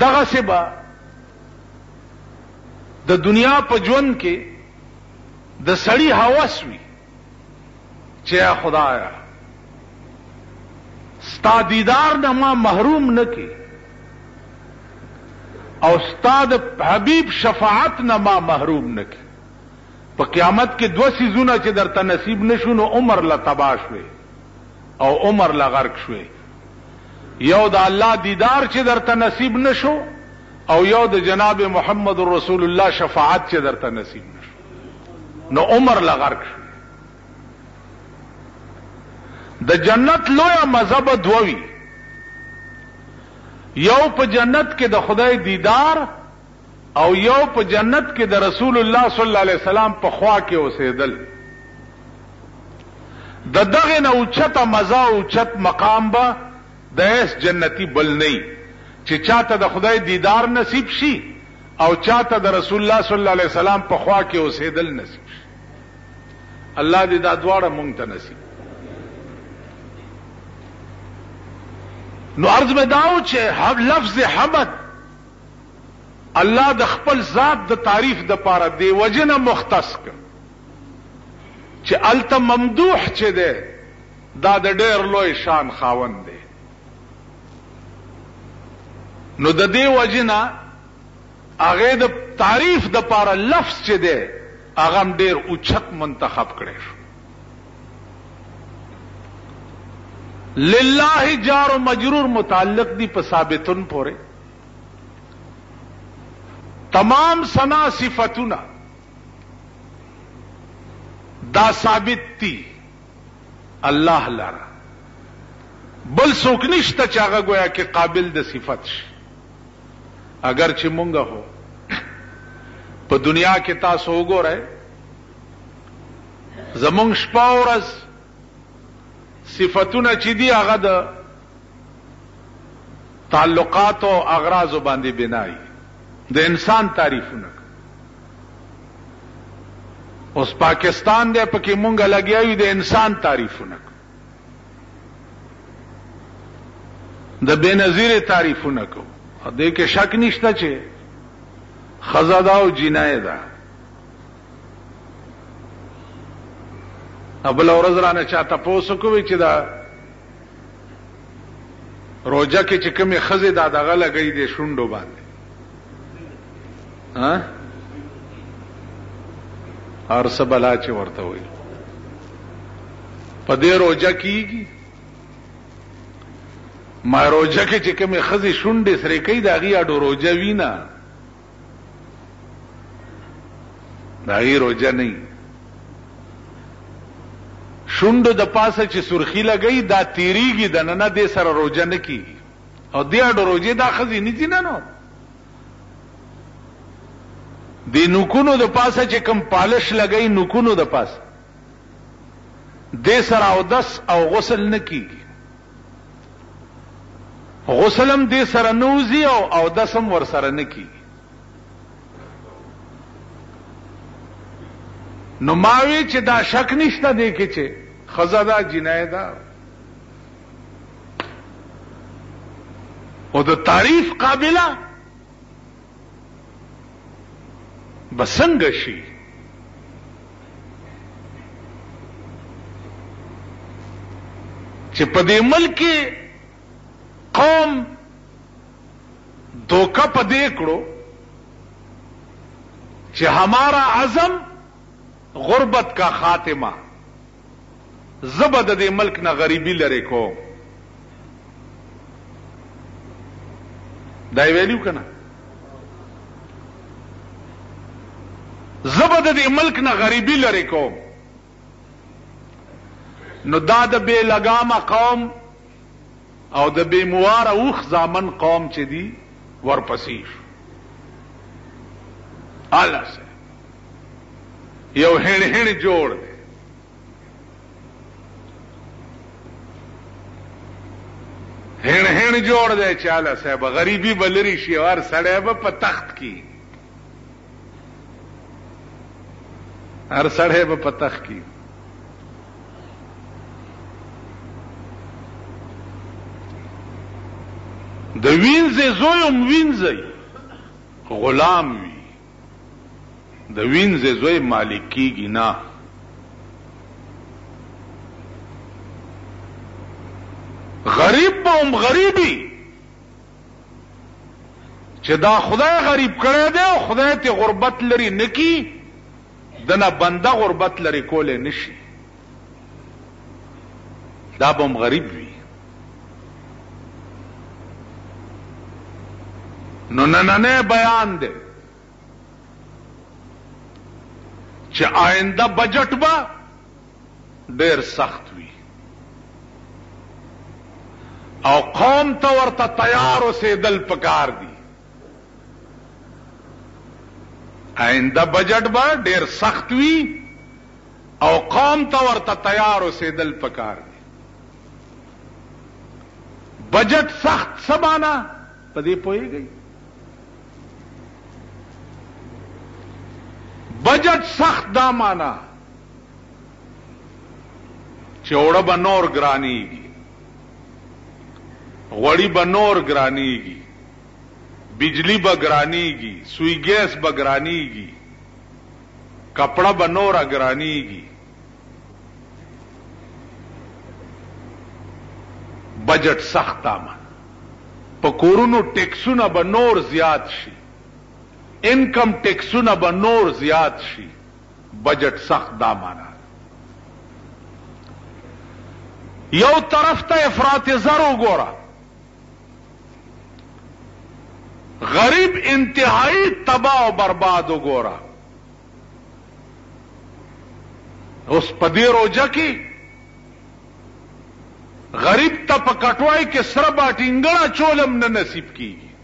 دغه سبا د دنیا په ژوند کې د سړی هوس وي چه خدایا ستا دیدار نه ما محروم نکی او ستا د حبیب شفاعت نه ما محروم نکی په قیامت کې دوه سيزونه چې درته نصیب نشونو عمر لا تباش وي او عمر لا غرق شوي یو د الله دیدار چې درته نصیب نشو او یو د جناب محمد رسول الله شفاعت چې درته نصیب نشو نو عمر له غرق شو. د جنت لویه مزه به دوه وي، یو په جنت کې د خدای دیدار او یو په جنت کې د رسول الله صلی الله علیه وسلم په خوا کې اوسېدل. د دغه نه اوچته مزه او اوچت مقام به د هیڅ جنتي بل نه وي چې چاته د خدای دیدار نصیب شي او چاته د رسول الله صلی الله علیه وسلم په خوا کې اوسېدل نصیب شي الله دې دا دواړه مونږ ته نصیب نو عرض مې داو چې لفظ حمد الله د خپل ذات د تعریف د پاره دی وجنه مختص ک چې الته ممدوح چې ده دا د ډېر لوی شان خاوند دی نو د دې وجې نه هغه د تعریف د پاره لفظ چې دی هغه هم ډېر اوچت منتخب کړی شو لله جار و مجرور متعلق دی په ثابتن پورې تمام سنا صفتونه دا ثابت دي الله لره بل څوک نشته چې هغه ګویا کې قابل د صفت شي اگر چې مونږ هو په دنیا کې تاسو وګورئ زمونږ شپه ورځ صفاتونه چې دی هغه د تعلقات او اغراض باندې بنای د انسان تعریفونه اوس پاکستان دی په کې مونږه لګیا یو د انسان تعریفونه کو د بنظیر تعریفونه کو دې کې شک نشته چې خزا دا او جنای دا ابل اورز رانه چاته پوسو کوي چې دا روژه کې چې کومې ښځې دا دغه لګوي د شونډو باندې ها هر څه بلا چې ورته وي په دې روژه کېږي ما روژه کې چې کومې ښځې شونډې سرې کوي د هغې اډو روژه وي نه داغي روجه نه شوند د پاسه چې سرخی لګی دا تیریږي د نن د سره روجه نه کی او د اډو روجه دا خزي نه دي نه نو د نکونو د پاسه چې کم پالش لګی نکونو د پاسه د سره او دس او غسل نه کیږي غسل هم دې سره نه وځي او اودس هم ورسره نه کېږي. نو ما وی چې دا شک نشته دی کې چې خزه دا جنای دا او د تعریف قابله به څنګه شي؟ چې په دې ملک کې قوم دوکه په دې کړو چې همارا عزم غربت کا خاتمه زه به ددې ملک نه غريبي لرې کوم دای ویلیو کنه زبد دې ملک نه غریبی لري کوم نو دا د بے لګامه قوم او د بې مواره اوښ زامن قوم چې دي ورپسې شو. اله سه یو هڼ هڼ جوړ دی. هڼ هڼ جوړ دی چې اله صاحب غریبي بلری شي او هر سړی به په تخت کې هر سړی به پتخ کی د وینځه زویم وینځي غلام وی د وینځه زوی مالک کیږي نه غریب به هم غریبي چې دا خدای غریب کړی دی او خدای ته غربت لري نه کی دنه بنده غربت لري کولای نشي دا بم غریب وي نو نننه بیان دی چې آینده بجټ به ډیر سخت وي او قوم ته ورته تیار اوسېدل پکار دي آینده بجټ به ډیر سخت وي او قوم ته ورته تیار اوسېدل پکار دي بجټ سخت سمانا په دې پوهیږي بجټ سخت دا معنا چې اوړه به نور ګرانیږي غوړي به نور ګرانیږي بجلی به ګرانیږي سوی ګیس به ګرانیږي کپڑا به نور ګرانیږي بجټ سخت آمه په کورونو ټیکسونه به نور زیات شي انکم ټیکسونه به نور زیات شي بجټ سخت دا مانا ده یو طرف ته افراط زر وګوره غریب انتهایی تباہ او برباد وګوره اوس په دې روزه کې غریب ته په کټوای کې سره باټینګړه چولم نه نصیب کیږي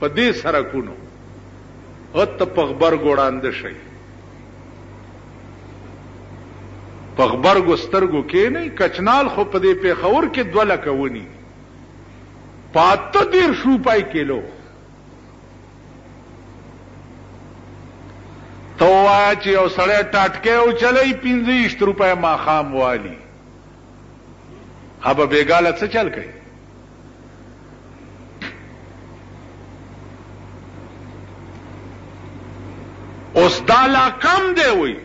په دې سرکونو غت ته په غبرګو ړانده شئ، په غبرګو سترګو کېنئ، کچنال خو په دې پېښور کې دوه لکه وني دي، په اته دېرش روپۍ کېلو. ته ووایه چې یو سړی ټاټکی وچلوي، پنځه ویشت روپۍ ماښام والي. ها به بیګاله څه چل کوي اوس دا لا کم دی وي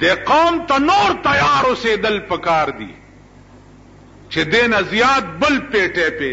د قوم ته نور تیار اوسېدل پکار دي چې دینه زیات بل پیټه پی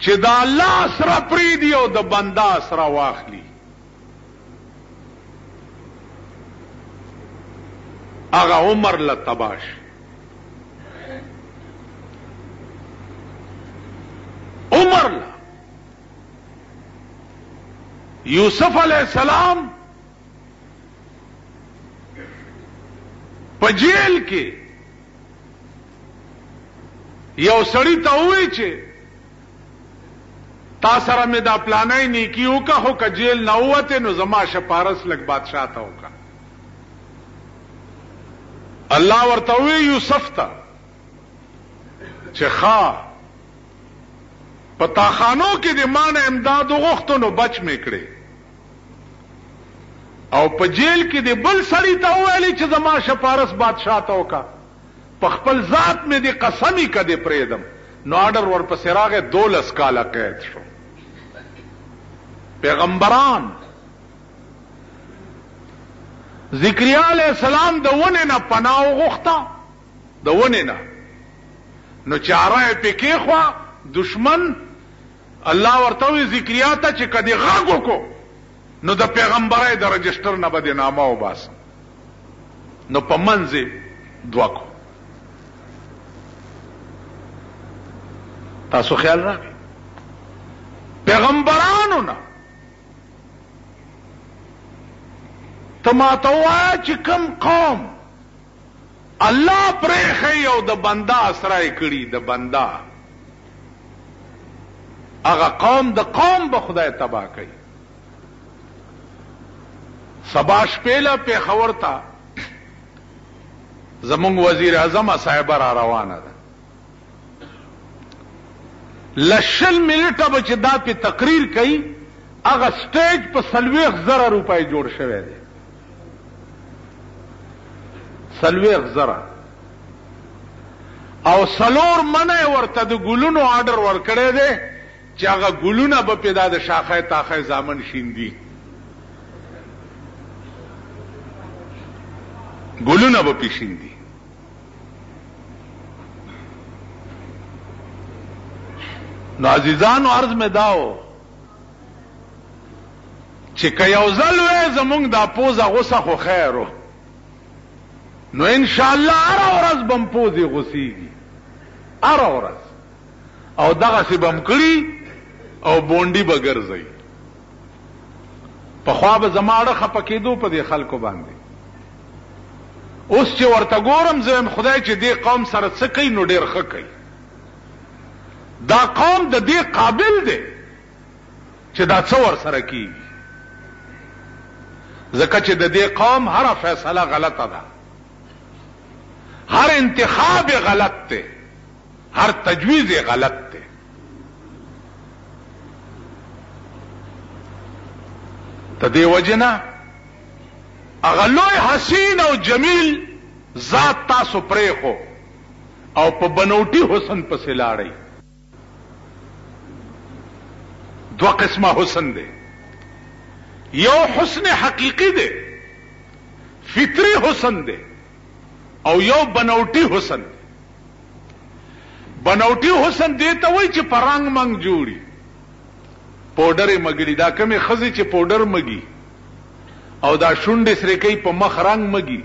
چې د الله اسره پریدي او د بنده اسره واخلي هغه عمر له تباش عمر له یوسف علی السلام په جیل کې یو سړی ته ووی چه تا سره می دا پلانای نیکی وکه خو که جیل نه ووته نو زما شپارس لک بادشاه ته وکه الله ورته وی یوسف ته چه خا پتا خانو کې د مان امداد غوښتنو بچ میکړي او په جیل کې د بل سړی ته ویلي چې زما شپارس بادشاہ ته وکړه په خپل ذات مې دې قسمي که دې پرېږدم نو اډر ورپسې راغی دولس کاله قید شو پیغمبران ذکریا علیه السلام د ونې نه پناه وغوښته د ونې نه نو چاره یې پې کېښوه دشمن الله ورته وی ذکریا ته چې کدی غږ وکړو نو د پیغمبرای د رجستر نه بده نامه وباسم نو په منځ یې دوه کو تاسو خیال راغی پیغمبرانو نه ته ماته وایه چې کم قوم الله پرېښی او د بنده اسره یې کړي د بنده هغه قوم د قوم به خدای تباه کوي سبا شپې له پېښور ته زمونږ وزیراعظم صاحبه را روانه ده له شل منټه به چې دا پې تقریر کوي هغه سټیج په څلوېښت زره روپۍ جوړ شوی دی څلوېښت زره او څلور منه ورته د ګلونو آرډر ورکړی دی چې هغه ګلونه به پې دا د شاخه تاخه زامن شیندي ګلونه به پې شیندي نو عزیزانو عرض مې داو چې که یو ځل وې زمونږ دا پوزه غوسه خو خیرو نو ان شاء الله هر ورځ بم پوزي غوسيږي هر ورځ او دغسې به هم کړي او بونډي به ګرځي پخوا به زما اړه خپه کېدو په دې خلکو باندې اوس چې ورته ګورم زه هم خدای چې دې قوم سره څه کوي نو ډېر ښه کوي دا قوم د دې قابل دی چې دا څه ور سره کیږي ځکه چې د دې قوم هر فیصله غلطه ده هر انتخاب غلط دی هر تجویز یې غلط دی. د دې وجې نه هغه لوی حسین او جمیل ذات تاسو پرېښو او په بنوټي حسن پسې لاړئ. دوه قسمه حسن دی. یو حسن حقیقي دی، فطري حسن دی. او یو بنوټي حسن دی. بنوټي حسن دې ته وایي چې په رنګ منګ جوړي پوډر یې مږلي دا کومې ښځې چې پوډر مږي او دا شونډې سرې کوي په مخ رنګ مږي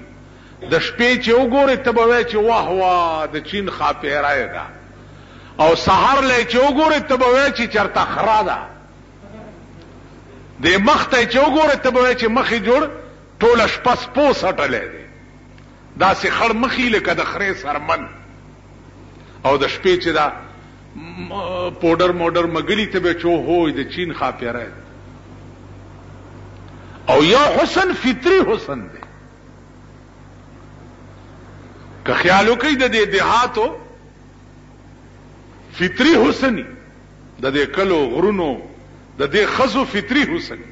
د شپې چې وګورې ته به وایې چې واه واه د چین ښاپېره یې ده او سهار له چې وګورې ته به وایې چې چرته خره ده د مخ ته چې وګورې ته به وایې چې مخې جوړ ټوله شپه سپو څټلی دی، داسې خړ مخ یي لکه د خرې څرمن او د شپې چې دا پوډر موډر مګلي ته به چو هو د چین خاپیره دی او یو حسن فطری حسن دی که خیال وکړئ د دې دیهاتو فطری حسنی د دې کلو غرونو د دې خزو فطری حسنی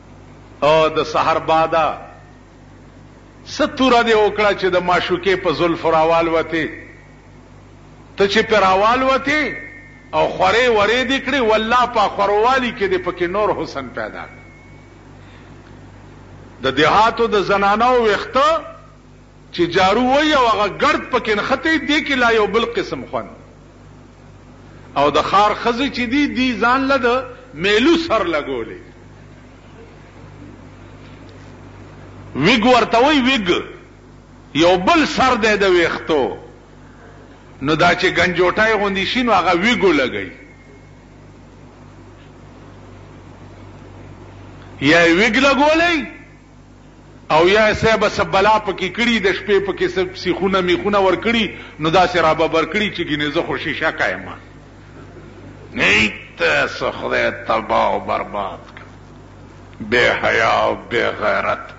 او د سحر باده څه توره دې وکړه چې د معشوقې په زلفو راوالوتې، ته چې پرې راوالوتې او خورې ورې دې کړې، والله په خوروالي کې دې پکې نور حسن پیدا کړ. د دیهاتو د زنانو وېښته. چې جارو وي او هغه ګړد په کې نښتی دې کې لا یو بل قسم خوند او د ښار ښځې چې دي دي ځان له د میلو سر لګولې ویګ ورته وي ویګ یو بل سر دی د ویختو نو دا چې گنجوټای غوندي شي نو هغه ویګو لګي یا ویګ لګولې او یا څه به څه بلا پکې کړي د شپې پکې څه سیخونه میخونه ورکړي نو داسې راببر کړي چې ګینې زه خو شیشه کایم نیت څه خدای تباه او برباد کړ بې حیا او بې غیرت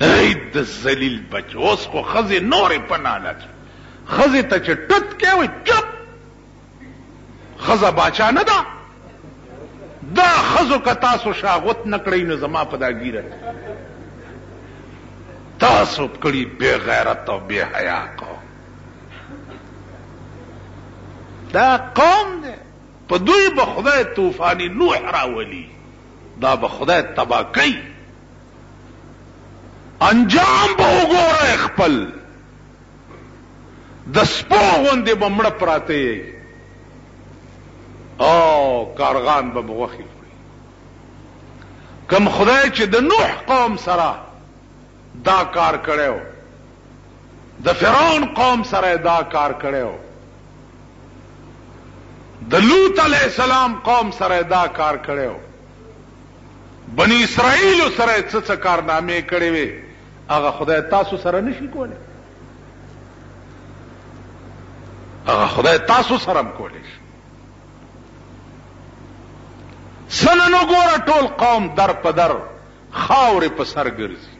ای د ذلیل بچ اوس خو خزه نورې پناه لګي خزه ته چې ټت کوي چپ خزه باچا نه ده دا خزو که تاسو شاغوت نه کړئ نو زما په دا ګیره تاسو کړي بے غیرت او بے حیا قوم دا قوم دی په دوی به خدای طوفانی نوح راولي دا به خدای تبا کوي انجام به وګوره خپل د سپو غوندې به مړه پراته یئ او کارغان به مو غوښې خوري. کوم خدای چې د نوح قوم سره دا کار کړی و، د فرعون قوم سره دا کار کړی و، د لوط علیه السلام قوم سره دا کار کړی و، بني اسرائیلو سره یې څه څه کارنامې کړې وې هغه خدای تاسو سره نشي کولی هغه خدای تاسو سره هم کولی شي سنن وګوره ټول قوم در په در خاورې په سر ګرځي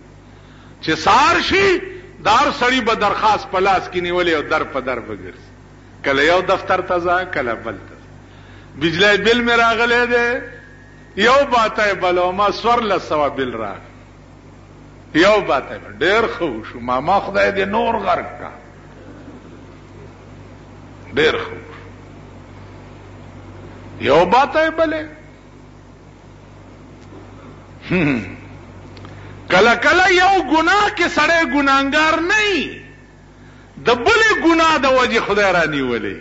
چې سار شي دار سړی به درخواست په لاس کې نیولې او در په در به ګرځي کله یو دفتر ته ځه کله بل ته بجلی بل مې راغلی دی یو باته بلوما سور لسوه بل راغی یو باته ډیر خو شو ماما خدای دې نور غرق کا ډیر خو یو باته بلې کله کله یو ګناه کې سړی ګناګار نه د بلې ګناه د وجه خدای را نیولې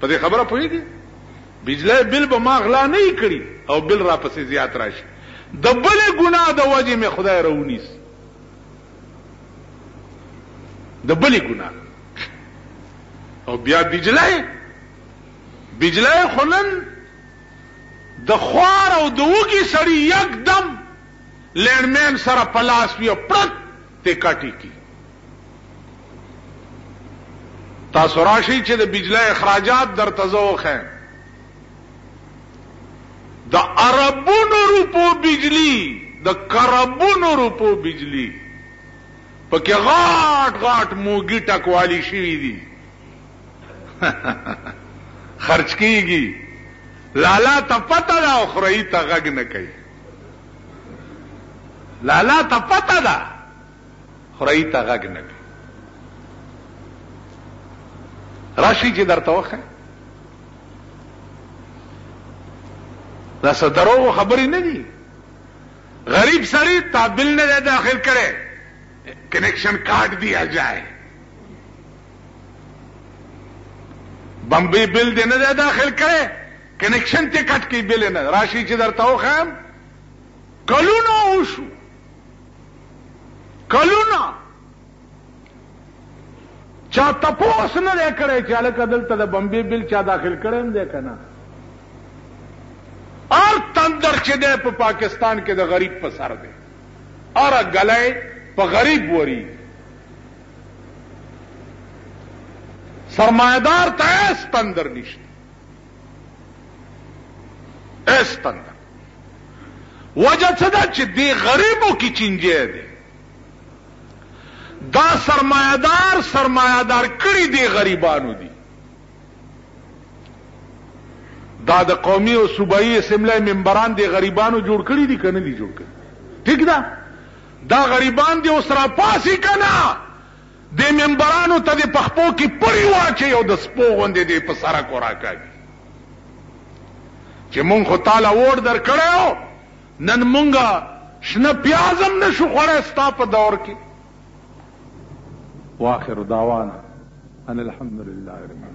په دې خبره پوهېږې؟ بجلۍ بل به ما غلا نه يي کړي او بل راپسې زيات راشي. د بلې ګناه د وجې مې خدای راونيسي. د بلې ګناه. او بيا بجلۍ بجلۍ خو نن د خوار او د وږي سړي يکدم لینډمین سره په لاس وي او پړک تکه ټکی تاسو راشی چه د بجلی اخراجات درته زه وخیم د اربونو روپو بجلی د کربونو روپو بجلی پکې غاټ غاټ موګي ټکوالی شوی دي خرچ کیږي لالا ته پته دا خوري ته غږ نه کوي لالا ته پته ده خورای ته غږ نه کوي راشي چې درته وخه دا سترو خبرې نه دي غریب سړی تابل نه داخل کړي کنیکشن کارت دیا جائے بمبئی بل دے نه داخل کړي کنکشن ته کټ کی بل نه راشي چې درته وخم کلونه وشو کلونه چا تپوس نه دی کړی چې هلکه دلته د بمبې بل چا داخل کړی هم دی که نه هر تندر چې دی په پاکستان کې د غریب په سر دی هره ګلی په غریب وری سرمایدار ته تندر نشته استند وجه څه ده چې دی غریبو کې چینجی دی دا سرمایدار سرمایدار کړی دی غریبانو دی دا د قومي او صوبایي اسمبلی ممبران دی غریبانو جوړ کړی دي کنه دي جوړ کړی ٹھیک ده دا غریبان دی اوس را پاسي کنه دې ممبرانو ته دې په خپو کې پړي واچوي او د سپو غوندې دې په سرک وراکاږي چې مونږ خو تاله ووټ درکړی و نن مونږه شنه پیاز هم نه شو خوړی ستا په دور کې واخر دعوانا ان الحمد لله رب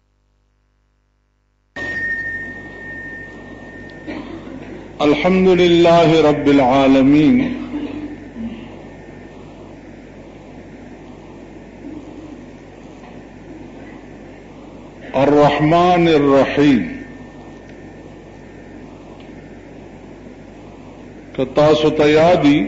الحمد لله رب العالمين الرحمن الرحيم كتاسو تيادي